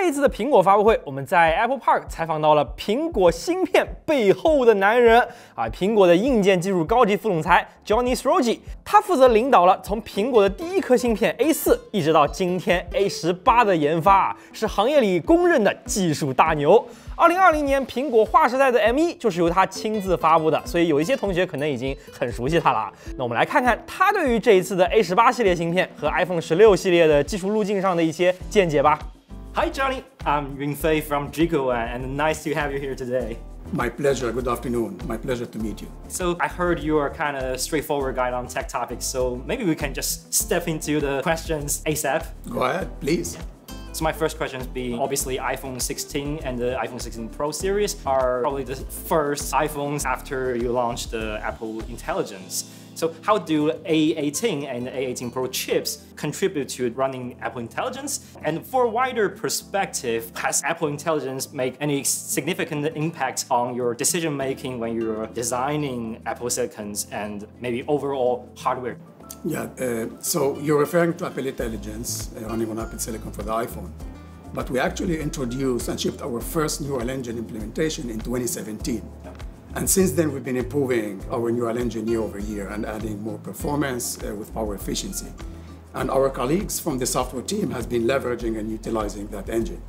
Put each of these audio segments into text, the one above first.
这一次的苹果发布会，我们在 Apple Park 采访到了苹果芯片背后的男人啊，苹果的硬件技术高级副总裁 Johnny Sroji，他负责领导了从苹果的第一颗芯片 A4 一直到今天 A18 的研发，是行业里公认的技术大牛。二零二零年苹果划时代的 M1 就是由他亲自发布的，所以有一些同学可能已经很熟悉他了。那我们来看看他对于这一次的 A18 系列芯片和 iPhone 十六系列的技术路径上的一些见解吧。Hi, Johny. I'm Yunfei from Jigo, and nice to have you here today. My pleasure. Good afternoon. My pleasure to meet you. So I heard you are kind of straightforward guy on tech topics, so maybe we can just step into the questions ASAP. Go ahead, please. So my first question is being obviously iPhone 16 and the iPhone 16 Pro series are probably the first iPhones after you launched the Apple Intelligence. So how do A18 and A18 Pro chips contribute to running Apple Intelligence? And for a wider perspective, has Apple Intelligence make any significant impact on your decision making when you're designing Apple silicons and maybe overall hardware? Yeah, uh, so you're referring to Apple Intelligence uh, running on Apple Silicon for the iPhone. But we actually introduced and shipped our first neural engine implementation in 2017. And since then, we've been improving our neural engine year over year and adding more performance uh, with power efficiency. And our colleagues from the software team has been leveraging and utilizing that engine.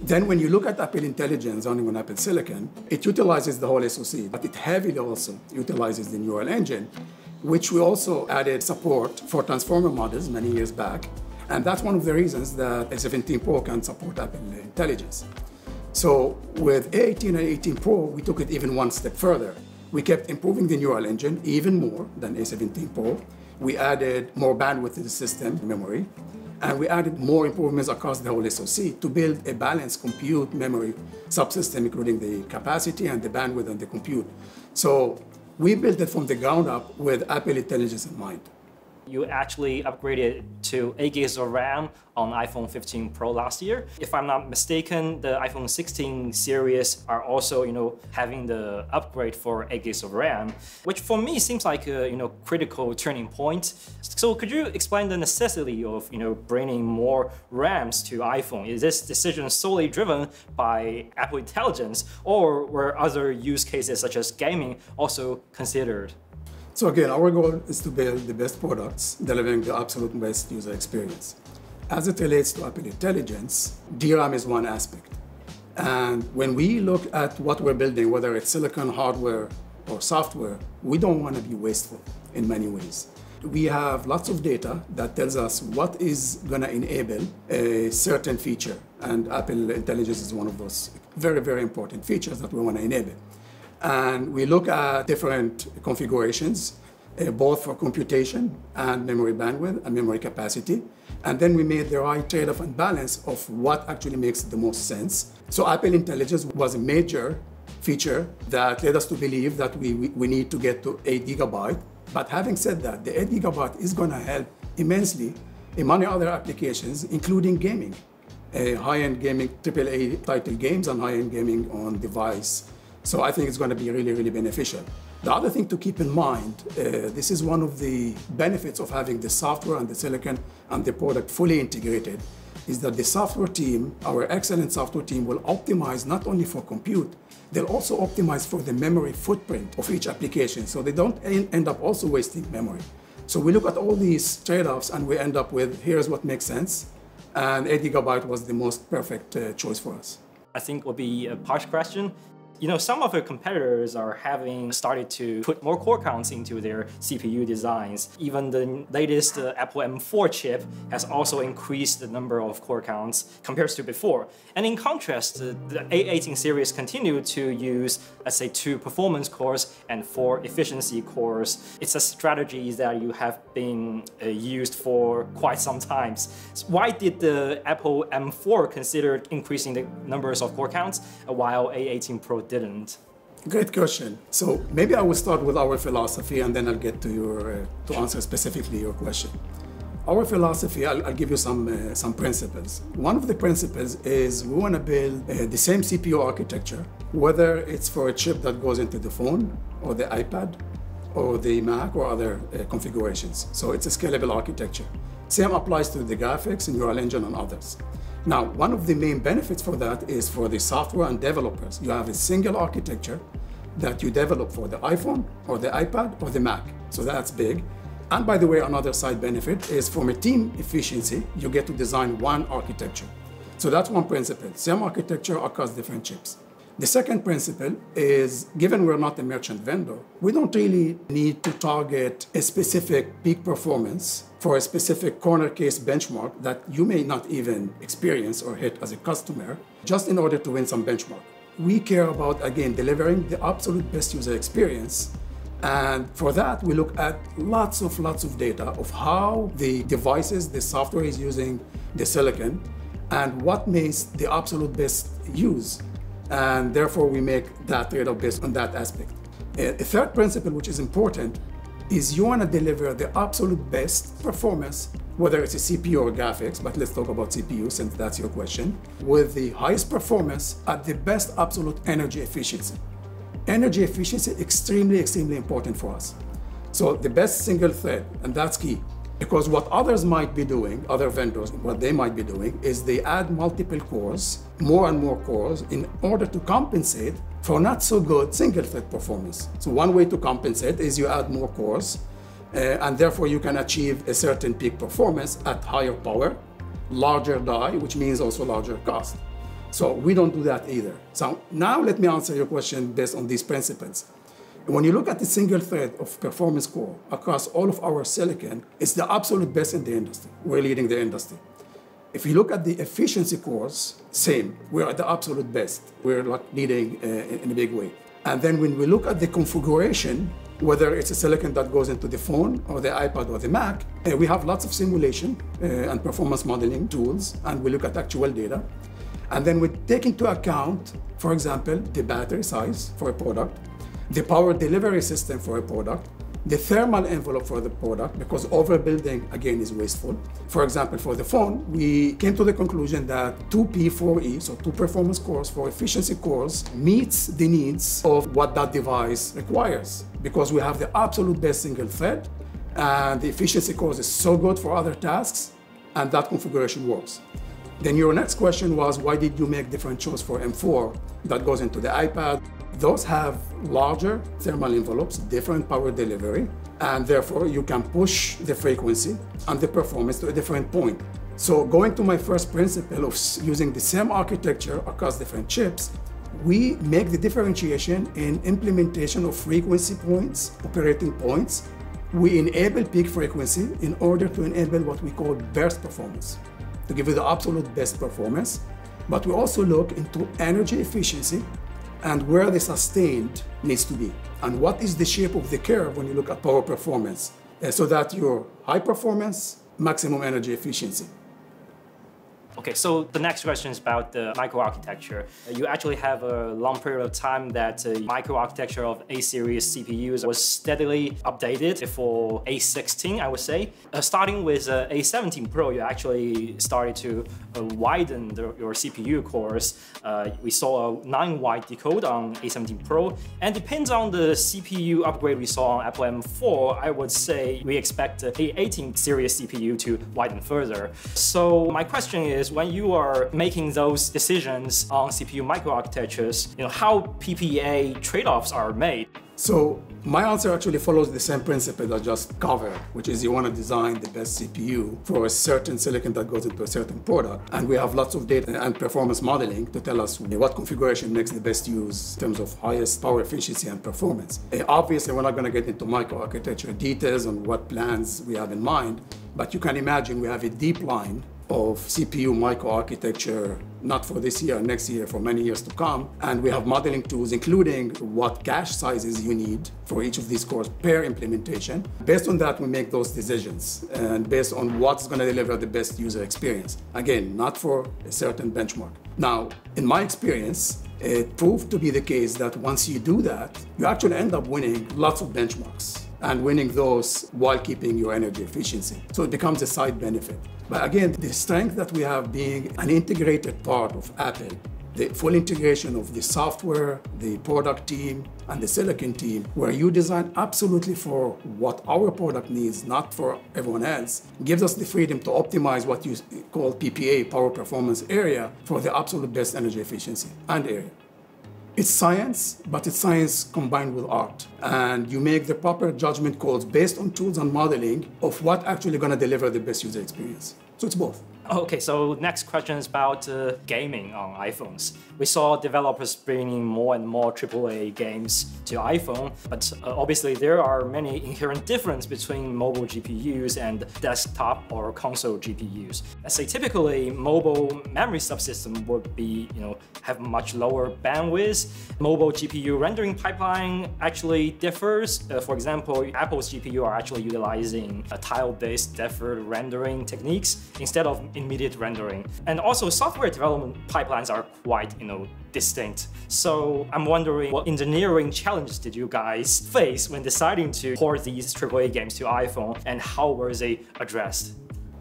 Then when you look at Apple Intelligence running on Apple Silicon, it utilizes the whole SoC, but it heavily also utilizes the neural engine, which we also added support for transformer models many years back. And that's one of the reasons that A17 Pro can support Apple Intelligence. So with A18 and A18 Pro, we took it even one step further. We kept improving the neural engine even more than A17 Pro. We added more bandwidth to the system, memory, and we added more improvements across the whole SoC to build a balanced compute memory subsystem, including the capacity and the bandwidth and the compute. So we built it from the ground up with Apple Intelligence in mind. You actually upgraded to 8 gigs of RAM on iPhone 15 Pro last year. If I'm not mistaken, the iPhone 16 series are also, you know, having the upgrade for 8 gigs of RAM, which for me seems like a, you know, critical turning point. So could you explain the necessity of, you know, bringing more RAMs to iPhone? Is this decision solely driven by Apple Intelligence or were other use cases such as gaming also considered? So again, our goal is to build the best products, delivering the absolute best user experience. As it relates to Apple Intelligence, DRAM is one aspect. And when we look at what we're building, whether it's silicon hardware or software, we don't want to be wasteful in many ways. We have lots of data that tells us what is going to enable a certain feature. And Apple Intelligence is one of those very, very important features that we want to enable. And we look at different configurations, uh, both for computation and memory bandwidth and memory capacity. And then we made the right trade-off and balance of what actually makes the most sense. So Apple Intelligence was a major feature that led us to believe that we, we, we need to get to 8 gigabyte. But having said that, the 8 gigabyte is going to help immensely in many other applications, including gaming. Uh, high-end gaming, AAA title games and high-end gaming on device so I think it's going to be really, really beneficial. The other thing to keep in mind, uh, this is one of the benefits of having the software and the silicon and the product fully integrated, is that the software team, our excellent software team, will optimize not only for compute, they'll also optimize for the memory footprint of each application, so they don't end up also wasting memory. So we look at all these trade-offs and we end up with, here's what makes sense, and 8 gigabyte was the most perfect uh, choice for us. I think will be a harsh question. You know, some of the competitors are having started to put more core counts into their CPU designs. Even the latest uh, Apple M4 chip has also increased the number of core counts compared to before. And in contrast, uh, the A18 series continue to use, let's say, two performance cores and four efficiency cores. It's a strategy that you have been uh, used for quite some time. So why did the Apple M4 consider increasing the numbers of core counts while A18 Pro didn't? Great question. So maybe I will start with our philosophy and then I'll get to your uh, to answer specifically your question. Our philosophy, I'll, I'll give you some uh, some principles. One of the principles is we want to build uh, the same CPU architecture, whether it's for a chip that goes into the phone or the iPad or the Mac or other uh, configurations. So it's a scalable architecture. Same applies to the graphics, and neural engine, and others. Now, one of the main benefits for that is for the software and developers. You have a single architecture that you develop for the iPhone or the iPad or the Mac. So that's big. And by the way, another side benefit is from a team efficiency, you get to design one architecture. So that's one principle, same architecture across different chips. The second principle is given we're not a merchant vendor, we don't really need to target a specific peak performance for a specific corner case benchmark that you may not even experience or hit as a customer just in order to win some benchmark. We care about, again, delivering the absolute best user experience. And for that, we look at lots of lots of data of how the devices, the software is using the silicon, and what makes the absolute best use and therefore we make that trade-off based on that aspect. A third principle, which is important, is you want to deliver the absolute best performance, whether it's a CPU or graphics, but let's talk about CPU since that's your question, with the highest performance at the best absolute energy efficiency. Energy efficiency extremely, extremely important for us. So the best single thread, and that's key. Because what others might be doing, other vendors, what they might be doing is they add multiple cores, more and more cores, in order to compensate for not so good single thread performance. So one way to compensate is you add more cores, uh, and therefore you can achieve a certain peak performance at higher power, larger die, which means also larger cost. So we don't do that either. So now let me answer your question based on these principles. When you look at the single thread of performance core across all of our silicon, it's the absolute best in the industry. We're leading the industry. If you look at the efficiency cores, same. We're at the absolute best. We're like leading uh, in a big way. And then when we look at the configuration, whether it's a silicon that goes into the phone or the iPad or the Mac, uh, we have lots of simulation uh, and performance modeling tools, and we look at actual data. And then we take into account, for example, the battery size for a product, the power delivery system for a product, the thermal envelope for the product, because overbuilding, again, is wasteful. For example, for the phone, we came to the conclusion that 2P4E, so two performance cores for efficiency cores, meets the needs of what that device requires, because we have the absolute best single thread, and the efficiency cores is so good for other tasks, and that configuration works. Then your next question was, why did you make different choices for M4 that goes into the iPad? Those have larger thermal envelopes, different power delivery, and therefore you can push the frequency and the performance to a different point. So going to my first principle of using the same architecture across different chips, we make the differentiation in implementation of frequency points, operating points. We enable peak frequency in order to enable what we call burst performance, to give you the absolute best performance. But we also look into energy efficiency and where the sustained needs to be. And what is the shape of the curve when you look at power performance uh, so that your high performance, maximum energy efficiency. Okay, so the next question is about the microarchitecture. You actually have a long period of time that the microarchitecture of A-series CPUs was steadily updated for A16, I would say. Uh, starting with uh, A17 Pro, you actually started to uh, widen the, your CPU cores. Uh, we saw a 9-wide decode on A17 Pro, and depends on the CPU upgrade we saw on Apple M4, I would say we expect the A18 series CPU to widen further. So my question is, is when you are making those decisions on CPU microarchitectures, you know, how PPA trade-offs are made. So my answer actually follows the same principle that I just covered, which is you want to design the best CPU for a certain silicon that goes into a certain product. And we have lots of data and performance modeling to tell us what configuration makes the best use in terms of highest power efficiency and performance. Obviously, we're not going to get into microarchitecture details on what plans we have in mind, but you can imagine we have a deep line of CPU microarchitecture, not for this year, next year, for many years to come. And we have modeling tools, including what cache sizes you need for each of these cores per implementation. Based on that, we make those decisions and based on what's going to deliver the best user experience. Again, not for a certain benchmark. Now, in my experience, it proved to be the case that once you do that, you actually end up winning lots of benchmarks and winning those while keeping your energy efficiency. So it becomes a side benefit. But again, the strength that we have being an integrated part of Apple the full integration of the software, the product team, and the silicon team, where you design absolutely for what our product needs, not for everyone else, gives us the freedom to optimize what you call PPA, power performance area, for the absolute best energy efficiency and area. It's science, but it's science combined with art. And you make the proper judgment calls based on tools and modeling of what actually going to deliver the best user experience. So it's both. Okay, so next question is about uh, gaming on iPhones. We saw developers bringing more and more AAA games to iPhone, but uh, obviously there are many inherent differences between mobile GPUs and desktop or console GPUs. Let's say typically mobile memory subsystem would be, you know, have much lower bandwidth. Mobile GPU rendering pipeline actually differs. Uh, for example, Apple's GPU are actually utilizing tile-based deferred rendering techniques instead of immediate rendering. And also software development pipelines are quite, you know, distinct. So I'm wondering what engineering challenges did you guys face when deciding to port these AAA games to iPhone and how were they addressed?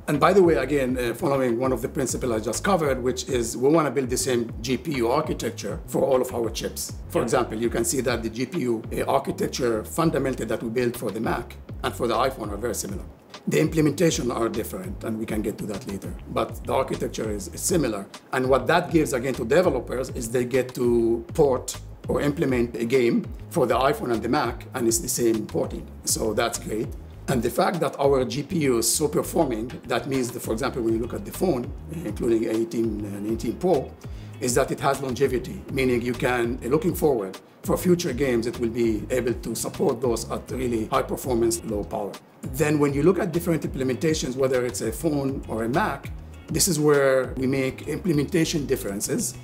And by the way, again, uh, following one of the principles I just covered, which is we want to build the same GPU architecture for all of our chips. For yeah. example, you can see that the GPU uh, architecture fundamentally that we built for the Mac and for the iPhone are very similar. The implementation are different, and we can get to that later. But the architecture is, is similar. And what that gives, again, to developers is they get to port or implement a game for the iPhone and the Mac, and it's the same porting. So that's great. And the fact that our GPU is so performing, that means that, for example, when you look at the phone, including 18 and 18 Pro, is that it has longevity, meaning you can, looking forward, for future games, it will be able to support those at really high performance, low power. Then when you look at different implementations, whether it's a phone or a Mac, this is where we make implementation differences.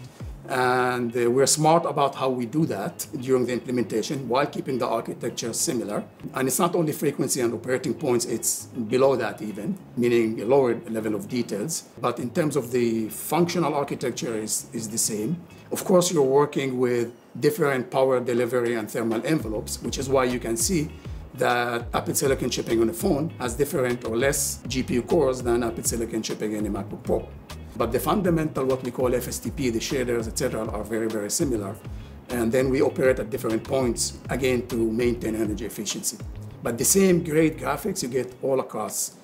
And uh, we're smart about how we do that during the implementation while keeping the architecture similar. And it's not only frequency and operating points, it's below that even, meaning a lower level of details. But in terms of the functional architecture is, is the same. Of course, you're working with different power delivery and thermal envelopes, which is why you can see that Apple Silicon chipping on a phone has different or less GPU cores than Apple Silicon chipping in a MacBook Pro. But the fundamental, what we call FSTP, the shaders, etc., are very, very similar. And then we operate at different points, again, to maintain energy efficiency. But the same great graphics you get all across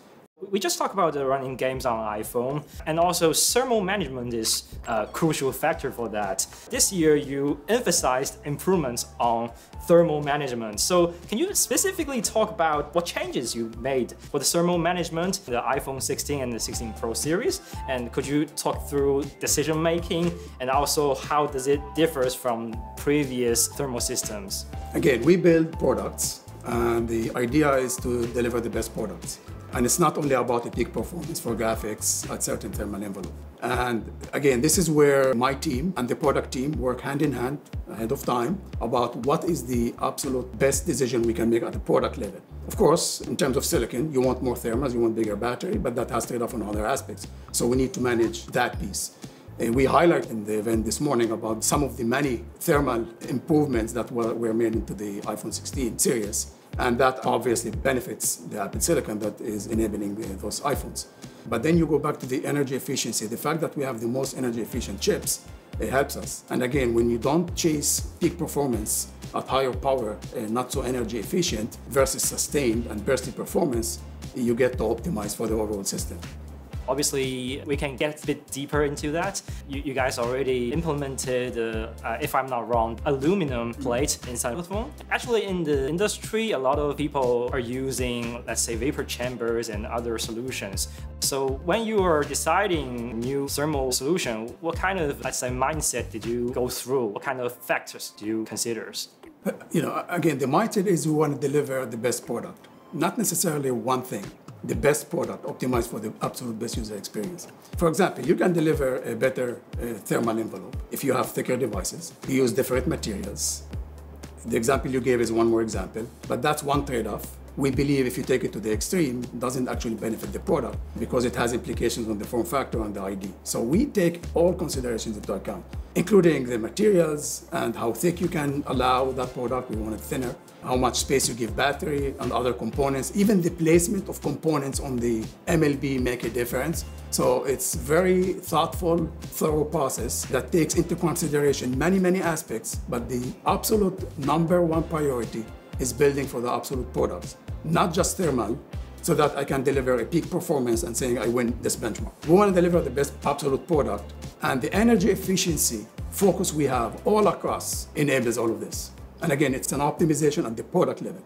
we just talked about running games on iPhone, and also thermal management is a crucial factor for that. This year, you emphasized improvements on thermal management. So can you specifically talk about what changes you made for the thermal management, the iPhone 16 and the 16 Pro series? And could you talk through decision making and also how does it differs from previous thermal systems? Again, we build products and the idea is to deliver the best products. And it's not only about the peak performance for graphics at certain thermal envelope. And again, this is where my team and the product team work hand in hand ahead of time about what is the absolute best decision we can make at the product level. Of course, in terms of silicon, you want more thermals, you want bigger battery, but that has trade-off on other aspects. So we need to manage that piece. And we highlighted in the event this morning about some of the many thermal improvements that were made into the iPhone 16 series. And that obviously benefits the Apple Silicon that is enabling uh, those iPhones. But then you go back to the energy efficiency. The fact that we have the most energy efficient chips, it helps us. And again, when you don't chase peak performance at higher power and not so energy efficient versus sustained and bursty performance, you get to optimize for the overall system. Obviously, we can get a bit deeper into that. You, you guys already implemented, uh, uh, if I'm not wrong, aluminum plate inside the phone. Actually, in the industry, a lot of people are using, let's say, vapor chambers and other solutions. So when you are deciding new thermal solution, what kind of, let's say, mindset did you go through? What kind of factors do you consider? You know, again, the mindset is we want to deliver the best product, not necessarily one thing the best product optimized for the absolute best user experience. For example, you can deliver a better uh, thermal envelope if you have thicker devices, you use different materials. The example you gave is one more example, but that's one trade-off. We believe if you take it to the extreme, doesn't actually benefit the product because it has implications on the form factor and the ID. So we take all considerations into account, including the materials and how thick you can allow that product. We want it thinner, how much space you give battery and other components. Even the placement of components on the MLB make a difference. So it's very thoughtful, thorough process that takes into consideration many, many aspects, but the absolute number one priority is building for the absolute products not just thermal, so that I can deliver a peak performance and saying I win this benchmark. We want to deliver the best absolute product, and the energy efficiency focus we have all across enables all of this. And again, it's an optimization at the product level.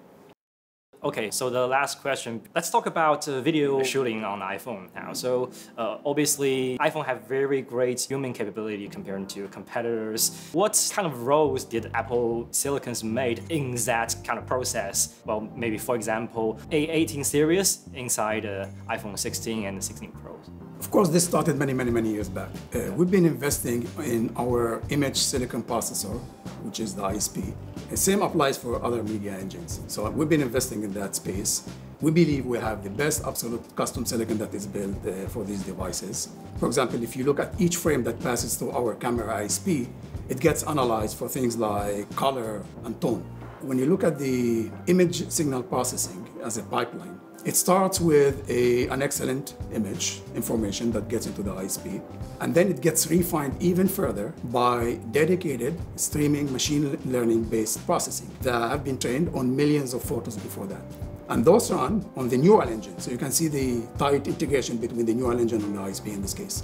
Okay, so the last question. Let's talk about uh, video shooting on iPhone now. So uh, obviously, iPhone have very great zooming capability compared to competitors. What kind of roles did Apple Silicons made in that kind of process? Well, maybe for example, A18 series inside uh, iPhone 16 and 16 Pro. Of course, this started many, many, many years back. Uh, we've been investing in our image silicon processor, which is the ISP. The same applies for other media engines. So we've been investing in that space. We believe we have the best absolute custom silicon that is built uh, for these devices. For example, if you look at each frame that passes through our camera ISP, it gets analyzed for things like color and tone. When you look at the image signal processing as a pipeline, it starts with a, an excellent image information that gets into the ISP, and then it gets refined even further by dedicated streaming machine learning based processing that have been trained on millions of photos before that. And those run on the neural engine. So you can see the tight integration between the neural engine and the ISP in this case.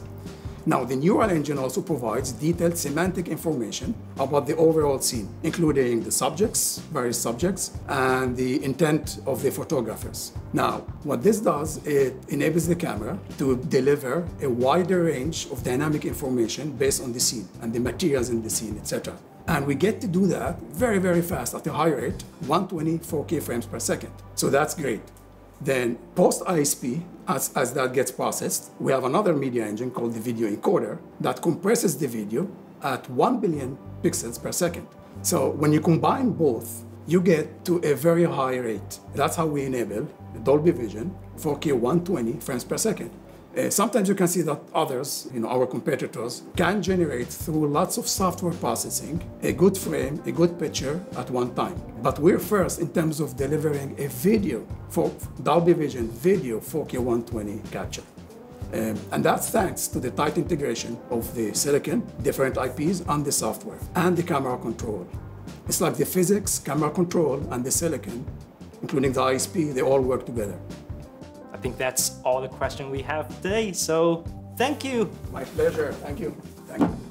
Now, the neural engine also provides detailed semantic information about the overall scene, including the subjects, various subjects, and the intent of the photographers. Now, what this does, it enables the camera to deliver a wider range of dynamic information based on the scene and the materials in the scene, etc. And we get to do that very, very fast at a high rate, 120 4K frames per second. So that's great. Then post ISP, as, as that gets processed, we have another media engine called the video encoder that compresses the video at 1 billion pixels per second. So when you combine both, you get to a very high rate. That's how we enable Dolby Vision 4K 120 frames per second. Uh, sometimes you can see that others, you know, our competitors, can generate through lots of software processing a good frame, a good picture at one time. But we're first in terms of delivering a video for Dolby Vision video 4K 120 capture. Um, and that's thanks to the tight integration of the silicon, different IPs, and the software, and the camera control. It's like the physics, camera control, and the silicon, including the ISP, they all work together. I think that's all the question we have today. So thank you. My pleasure. Thank you. Thank you.